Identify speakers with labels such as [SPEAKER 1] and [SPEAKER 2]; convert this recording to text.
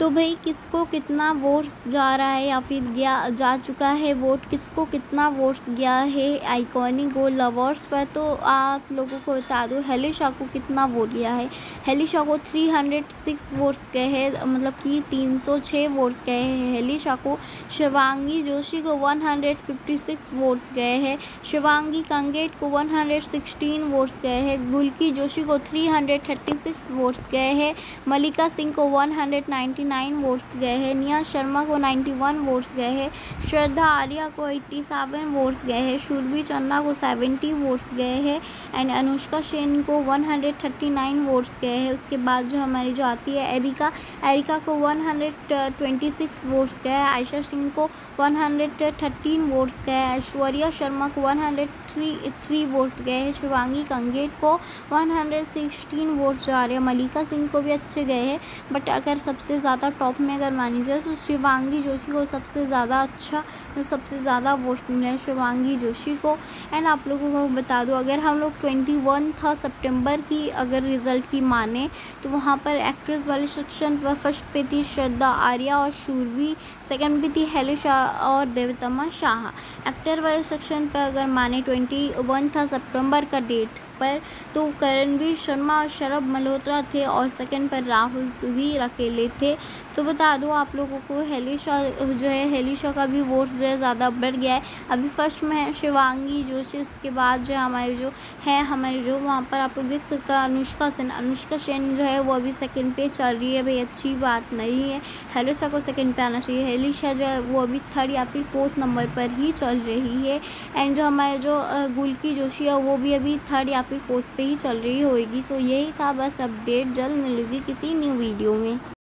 [SPEAKER 1] तो भाई किसको कितना वोट जा रहा है या फिर गया, जा चुका है वोट? किसको कितना वोट गया है आइकॉनिक गोल लवर्स पर? तो आप लोगों को बता दो हेली शाह को कितना वोट गया है? हेली शाह को 306 वोट्स गए हैं मतलब कि 306 वोट्स गए हैं। हेली शाह को शिवांगी जोशी को 156 वोट्स गए हैं। शिवांगी कंगेट को 116 वोट्स गए हैं। गुलकी जोशी को 336 वोट्स गए हैं। मलिका सिंह को 190 नाइन वोट्स गए हैं, निया शर्मा को नाइन्टी वन वोट्स गए हैं, श्रद्धा आर्या को एट्टी सेवन वोट्स गए हैं, शुरभी चन्ना को सेवेंटी वोट्स गए हैं, एंड अनुष्का सेन को one hundred thirty nine votes गए हैं। उसके बाद जो हमारी जो आती है एरिका एरिका को one hundred twenty six votes गए हैं, आयशा सिंह को वन हंड्रेड थर्टीन वोट्स गए हैं, ऐश्वर्या शर्मा को one hundred three three votes गए हैं, शिवांगी कंगेट को वन हंड्रेड सिक्सटीन वोट्स जा रहे हैं मलिका सिंह को भी अच्छे गए हैं, बट अगर सबसे ज़्यादा ज़्यादा टॉप में अगर मानी जाए तो शिवांगी जोशी को सबसे ज़्यादा अच्छा सबसे ज़्यादा वोट्स मिले हैं शिवांगी जोशी को। एंड आप लोगों को बता दूँ, अगर हम लोग ट्वेंटी वन था सितंबर की अगर रिज़ल्ट की माने तो वहाँ पर एक्ट्रेस वाले सेक्शन पर फ़र्स्ट पे थी श्रद्धा आर्या और शूरवी सेकंड पे थी हेलो शाह और देवतमा शाह। एक्टर वाले सेक्शन पर अगर माने ट्वेंटी वन था सितंबर का डेट पर तो करणवीर शर्मा और शरभ मल्होत्रा थे और सेकंड पर राहुल सुधीर अकेले थे। तो बता दो आप लोगों को, हेली शाह जो है, हेली शाह का भी वोट जो है ज़्यादा बढ़ गया है। अभी फ़र्स्ट में है शिवांगी जोशी, उसके बाद जो हमारे जो है, हमारे जो वहाँ पर आप लोग देख सकते हैं, अनुष्का सेन। अनुष्का सेन जो है वो अभी सेकंड पे चल रही है। भाई, अच्छी बात नहीं है। हेलो शाह को सेकंड पे आना चाहिए। हेली शाह जो है वो अभी थर्ड या फिर फोर्थ नंबर पर ही चल रही है। एंड जो हमारे जो गुलकी जोशी है, वो भी अभी थर्ड या फिर फोर्थ पे ही चल रही होगी सो यही था, बस अपडेट जल्द मिलेगी किसी न्यू वीडियो में।